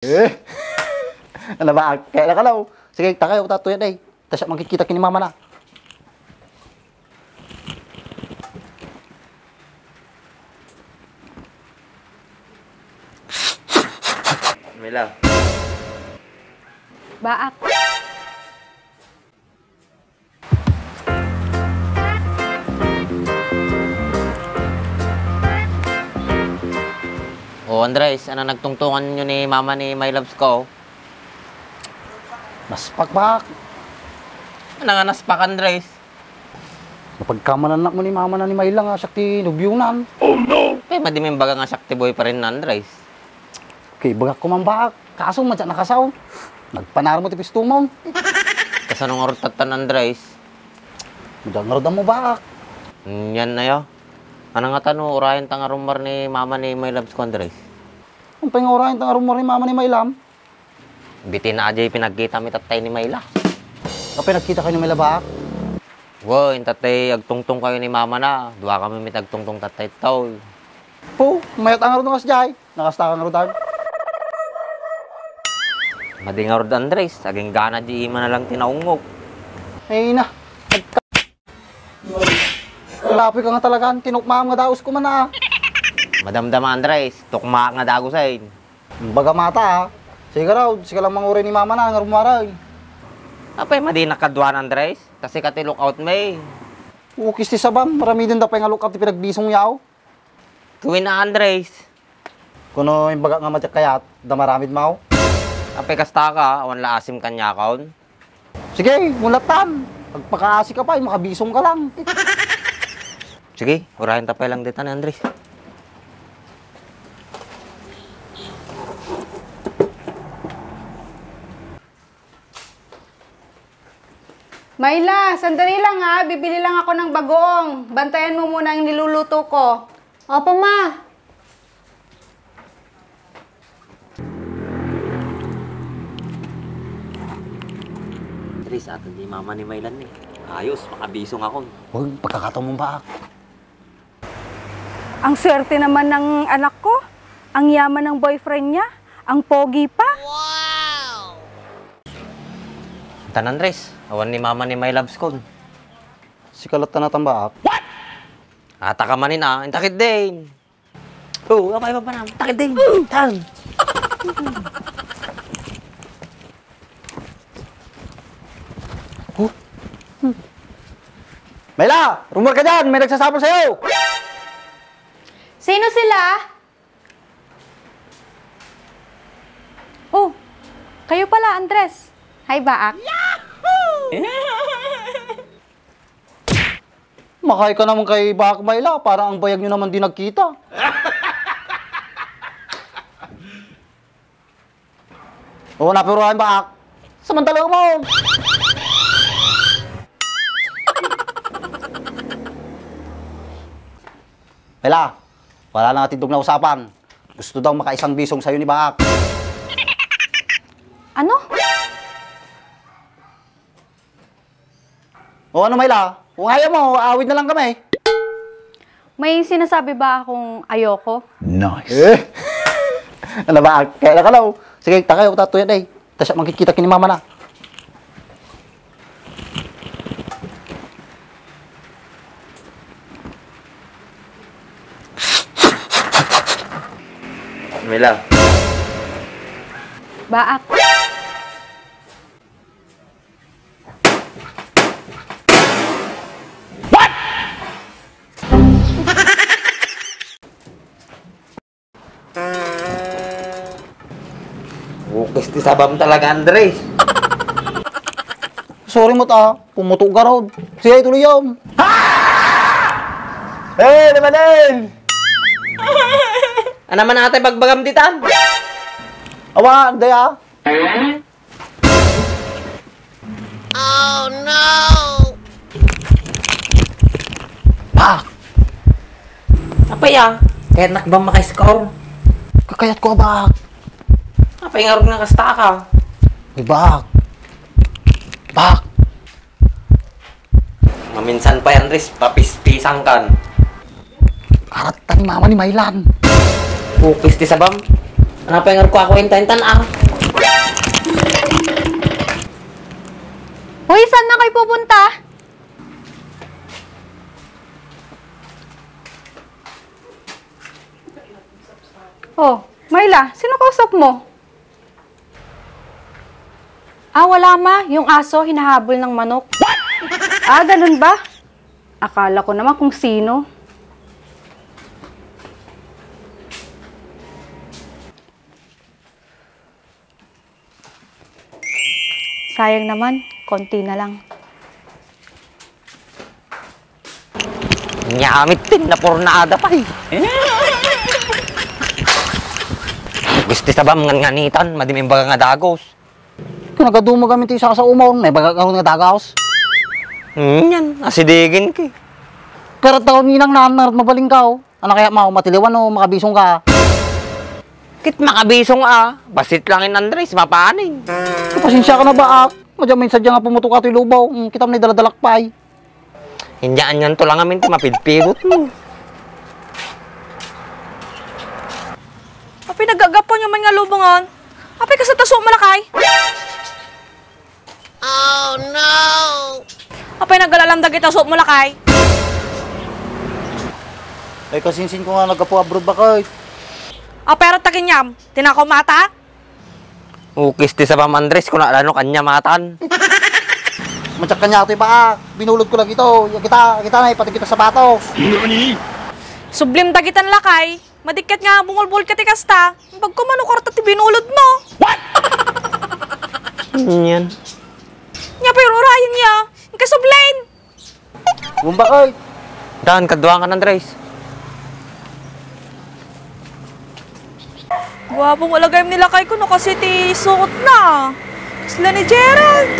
Eh. ano ba? Kaya na ka daw. Sige, takayo, tatuyan eh. Tapos makikita kini mama na. Mila. Baak. O Andres, ano nagtungtungan nyo ni mama ni My Loves ko? Mas pakpak. Ano nga naspak Andres? Napagkamanan mo ni mama na ni Mayla nga sakti nubyunan. Eh, madiming baga nga sakti boy pa rin na Andres. Kay bagak ko man baak. Kaso madyak nakasaw. Nagpanar mo ti pistumon. Kasi anong ortatan Andres? Madyak narodan mo baak. Mm, Yan na yo. Ano nga tano, urayan tanga rumor ni mama ni My Loves ko Andres? Ang pangorahin tang rumor ni mama ni Maylam. Bitin na ajay pinagkita mi tatay ni Mayla. Kapag nagkita kayo ni Mayla baak. Wow, yung tatay, agtungtong kayo ni mama na. Dua kami mit agtungtong tatay tao. Po, mayat ang aron nga jay. Nakasta ka nga rodan. Madingarod Andres, aging gana di ima na lang tinaungog. Ay na. Lapi ka nga talaga. Tinukmaam nga daos ko man ah. Madamdama Andres, tukma nga dagusain. Baga mata ah. Sige raw, sige lang manguri ni mama na nga rumaray. Apay, madi nakadwan Andres. Kasi kati lookout may. Ukis ti sabam, marami din daw pa nga lookout ti pinagbisong yaw. Kuwin na Andres. Kuno yung baga nga matyak kayat, da maramid mau. Apay kasta ka, awan la asim kanya kaon. Sige, mulatan. Pagpakaasi ka pa, yung makabisong ka lang. Sige, urahin tapay lang dito ni Andres. Mayla, sandali lang ha. Bibili lang ako ng bagoong. Bantayan mo muna ang niluluto ko. Opo, ma. Andres, ato di mama ni Maylan eh. Ayos, makabisong ako. Huwag, pagkakataon mo ba? Ang swerte naman ng anak ko. Ang yaman ng boyfriend niya. Ang pogi pa. Tan Andres, awan ni mama ni My Loves ko. Si kalat na natambaak. Ata ka manin ah, intakit din. Oo, oh, apay pa pa na, takit din. Tan. Mayla, rumor ka dyan, may nagsasapol sa'yo. Sino sila? Oh, kayo pala, Andres. Hi, Baak. Makay ka naman kay Baak Mayla, parang ang bayag nyo naman din nagkita. Oo, napiruhan Baak. Samantala mo. Mayla, wala na natindog na usapan. Gusto daw makaisang bisong sa'yo ni Baak. Ano? O ano Mayla, kung ayaw mo, awid na lang kami. May sinasabi ba akong ayoko? Eh? ano ba? Kaya na ka daw. Sige, takayo, tatuyan eh. Tapos makikita kini mama na. Mila. Baak. Bukis ti sabam talaga Andres. Sorry mo ta, pumutok ka raw. Sige, tuloy yun. Eh, naman din! Ano man ate bagbagam ditan? Awa, daya. Pak! Apay ah, kahit nakbang makiscore. Kakayat ko, bak. Apay nga rin nga kasta ka. Ay, bak. Bak! Maminsan pa yan Andres, papispisang kan. Karat ta ni mama ni Maylan. Bukis ti sabam. Ano pa yung ko ako hintayin ah? Hoy, saan na kayo pupunta? Oh, Myla, sino kausap mo? Ah, wala ma. Yung aso, hinahabol ng manok. Ah, ganun ba? Akala ko naman kung sino. Sayang naman, konti na lang. Nyamit din na pornada pa eh. Gusto sa ba mga nganitan, madiming baga nga dagos. Kung nagadumo kami tayo sa sa umaw, may baga ako nga dagaos. Hmm, yan, asidigin ki. Karat taon ninang nanar mabaling ka, oh. Ano kaya mau matiliwan o makabisong ka? Kit makabisong ah, basit lang in Andres, mapaning. Pasensya ka na ba, ah? Madya may sadya nga pumutok ka to'y lubaw. Mm, kita mo na daladalak pa, eh. Hindyan yan to lang amin mapidpirot mo. Apay nagagapon yung mga lubungan. Apay ka sa taso malakay. Oh no! Apay nagalalamdag ita so malakay. Ay, kasinsin ko nga nagkapo abroad ba kayo? Apay rat takinyam. Tinakaw mata. Ukis ti sa Pam Andres, kung naalano kanya matan. Matyak kanya ito, ba? Binulod ko lang ito. Yung kita, kita na, pati kita sapatos. Sublim dagitan lakay. Madikit nga bungol-bungol ka ti kasta. Pag kumano karta ti binulod mo. yan. Nya pero rayan niya. Kasublain. Bumba kayo. Dan, kaduang ka Andres. Gwapo mo lagay nila kay ko no kasi ti suot na. Sila ni Gerald.